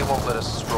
they won't let us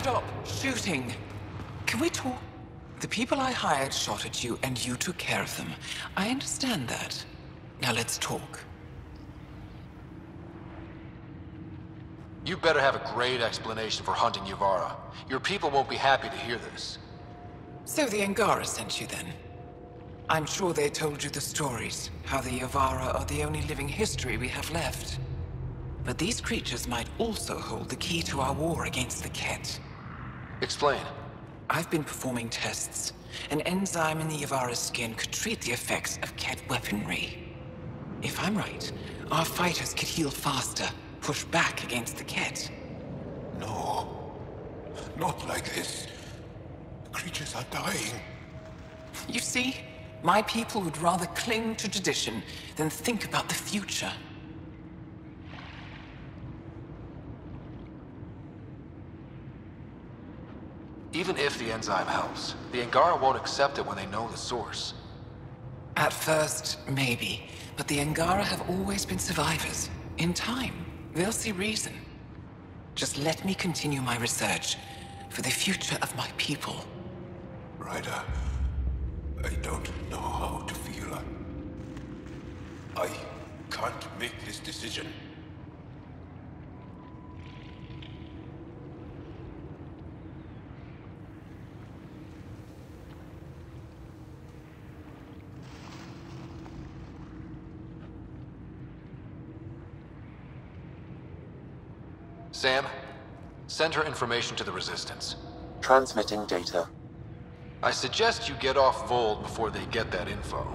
Stop shooting. Can we talk? The people I hired shot at you, and you took care of them. I understand that. Now let's talk. You better have a great explanation for hunting Yevara. Your people won't be happy to hear this. So the Angara sent you then? I'm sure they told you the stories, how the Yevara are the only living history we have left. But these creatures might also hold the key to our war against the Kett. Explain. I've been performing tests. An enzyme in the Yevara's skin could treat the effects of Kett weaponry. If I'm right, our fighters could heal faster, push back against the Kett. No. Not like this. The creatures are dying. You see, my people would rather cling to tradition than think about the future. Even if the enzyme helps, the Angara won't accept it when they know the source. At first, maybe. But the Angara have always been survivors. In time, they'll see reason. Just let me continue my research for the future of my people. Ryder, I don't know how to feel. I can't make this decision. Sam, send her information to the Resistance. Transmitting data. I suggest you get off Voeld before they get that info.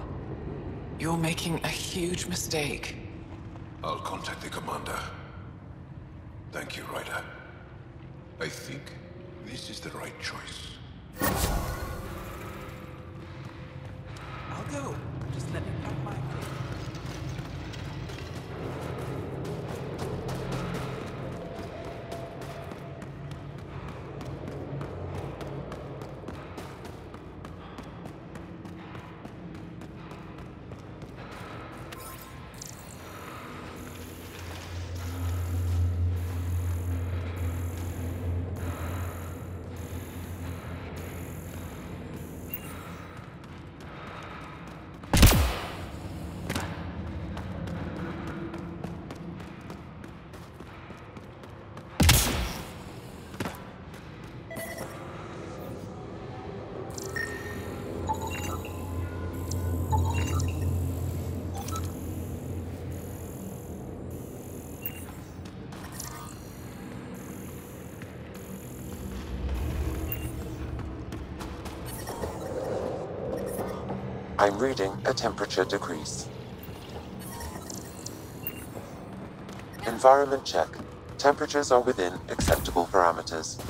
You're making a huge mistake. I'll contact the commander. Thank you, Ryder. I think this is the right choice. I'll go. Just let me pack my I'm reading a temperature decrease. Environment check. Temperatures are within acceptable parameters.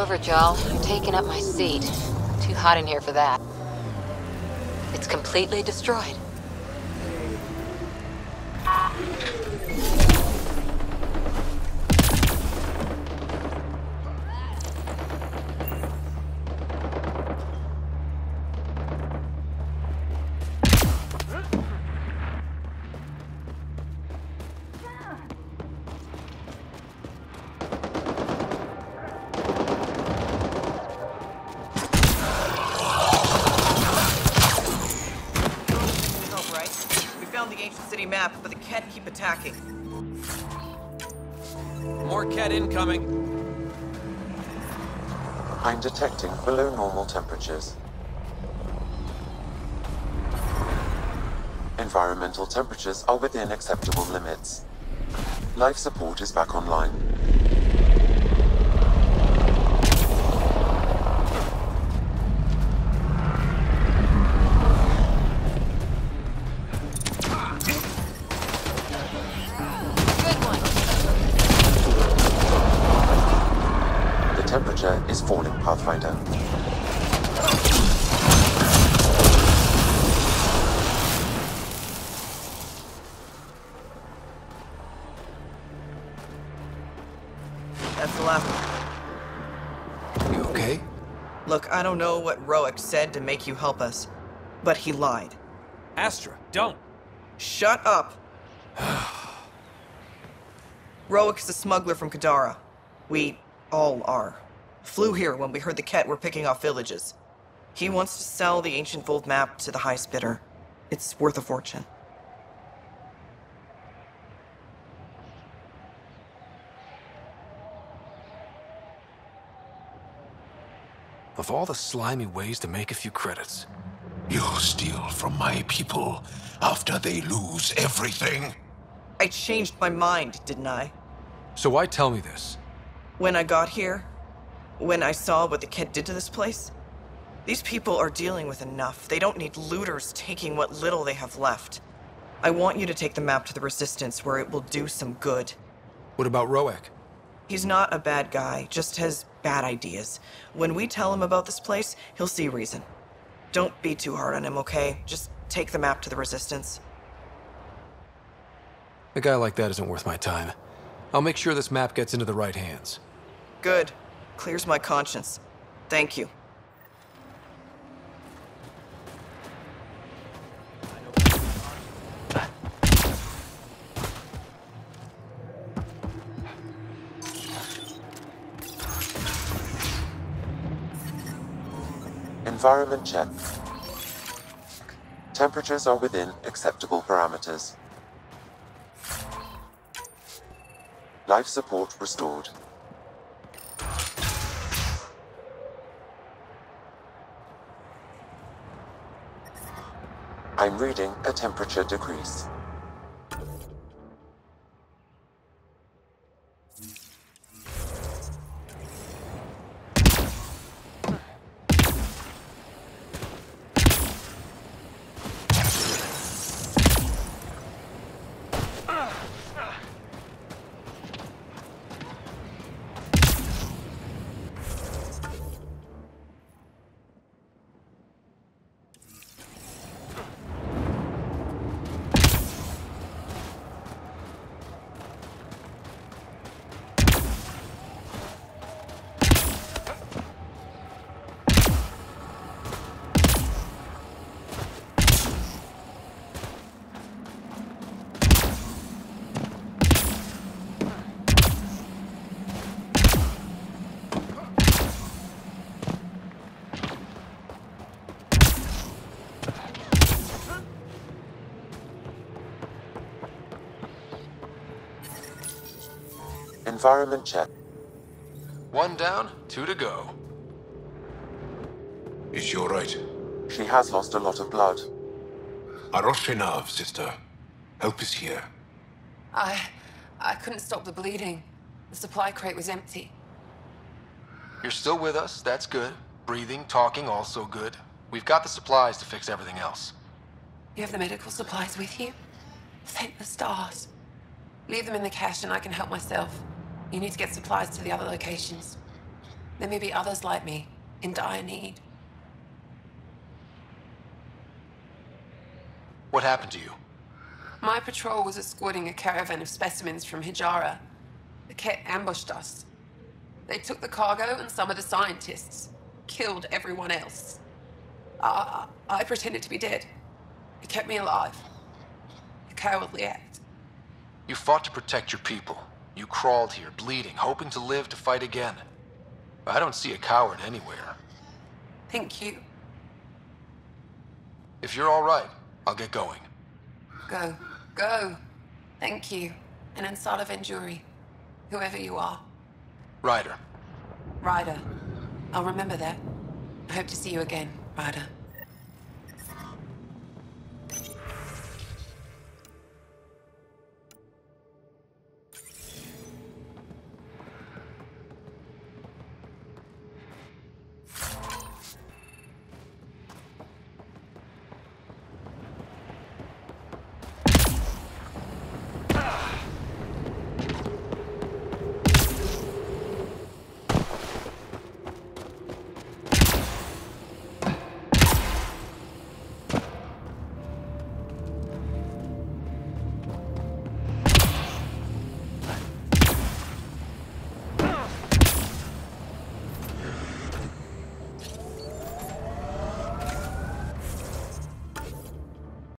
Over, Joel. You're taking up my seat. Too hot in here for that. It's completely destroyed. Map, but the Kett keep attacking. More Kett incoming. I'm detecting below normal temperatures. Environmental temperatures are within acceptable limits. Life support is back online. Look, I don't know what Roic said to make you help us, but he lied. Astra, don't. Shut up! Roic is a smuggler from Kadara. We all are. Flew here when we heard the Kett were picking off villages. He wants to sell the ancient Voeld map to the highest bidder. It's worth a fortune. Of all the slimy ways to make a few credits. You steal from my people after they lose everything. I changed my mind, didn't I? So why tell me this? When I got here, when I saw what the Kett did to this place, these people are dealing with enough. They don't need looters taking what little they have left. I want you to take the map to the Resistance where it will do some good. What about Roek? He's not a bad guy, just has bad ideas. When we tell him about this place, he'll see reason. Don't be too hard on him, okay? Just take the map to the Resistance. A guy like that isn't worth my time. I'll make sure this map gets into the right hands. Good. Clears my conscience. Thank you. Environment check. Temperatures are within acceptable parameters. Life support restored. I'm reading a temperature decrease. Environment check. One down, two to go. Is she alright? She has lost a lot of blood. Aroshenav, sister. Help is here. I... I couldn't stop the bleeding. The supply crate was empty. You're still with us, that's good. Breathing, talking, also good. We've got the supplies to fix everything else. You have the medical supplies with you? Thank the stars. Leave them in the cache and I can help myself. You need to get supplies to the other locations. There may be others like me, in dire need. What happened to you? My patrol was escorting a caravan of specimens from Hijara. The Kett ambushed us. They took the cargo and some of the scientists. Killed everyone else. I, I pretended to be dead. It kept me alive. A cowardly act. You fought to protect your people. You crawled here, bleeding, hoping to live to fight again. I don't see a coward anywhere. Thank you. If you're all right, I'll get going. Go. Go. Thank you. And Ansata Venturi. Whoever you are. Ryder. Ryder. I'll remember that. I hope to see you again, Ryder.